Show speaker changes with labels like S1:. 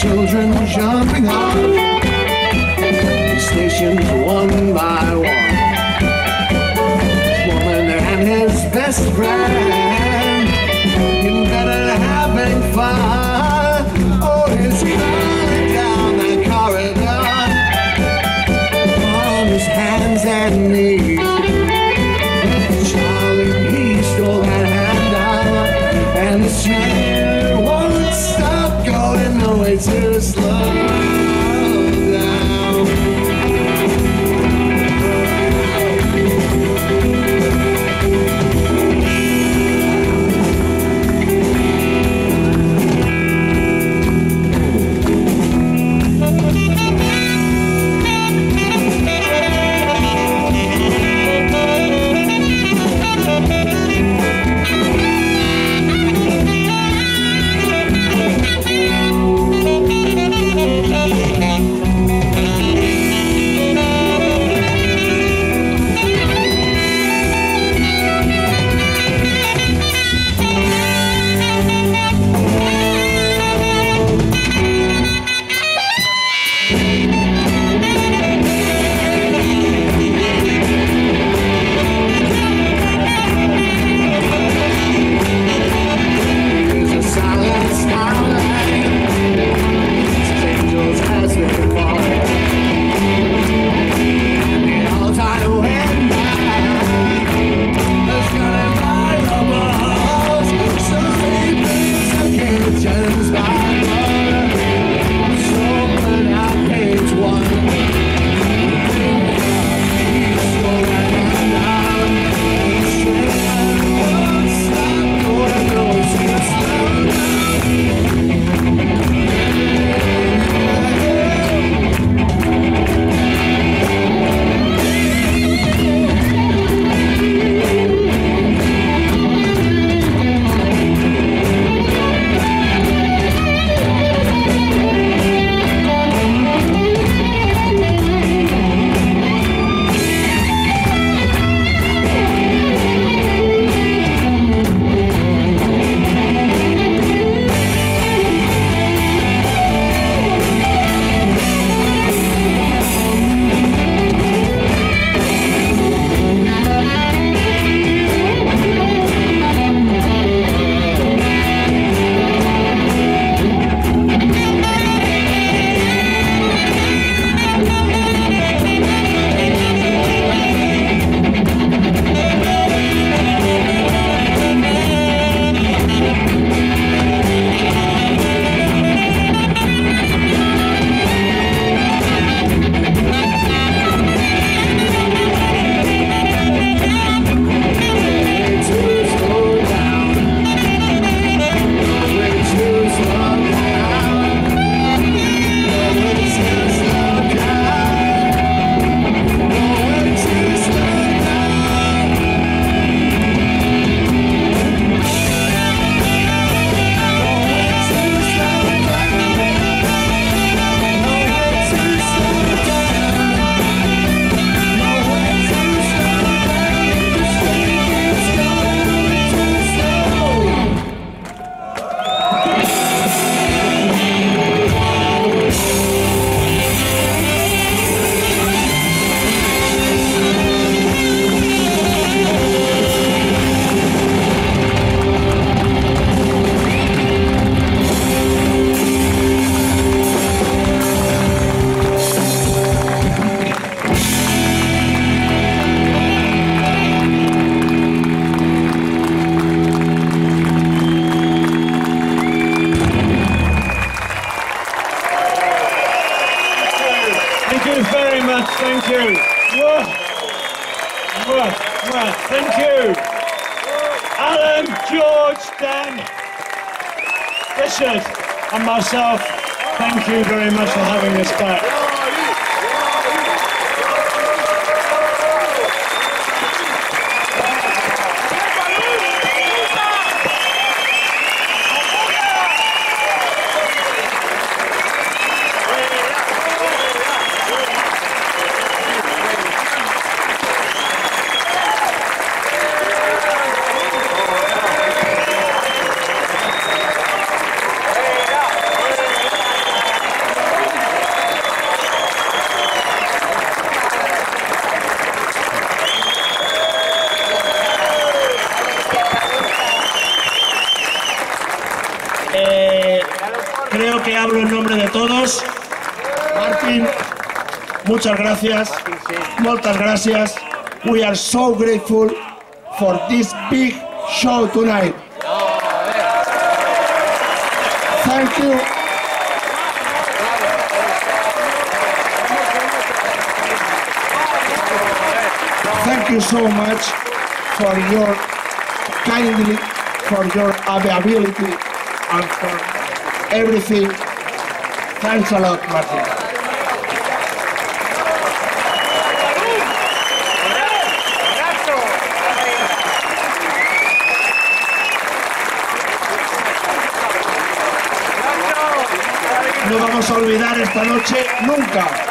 S1: children jumping the stations one by one. Woman and his best friend bed and having fun. Going no
S2: Thank you. Alan, George, Dan, Richard, and myself. Thank you very much for having us back. en nombre de todos. Martin, muchas gracias. Muchas gracias. We are so grateful for this big show tonight. Thank you. Thank you so much for your kindly, for your availability and for everything Thanks a lot, Martin. No vamos a olvidar esta noche nunca.